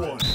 one.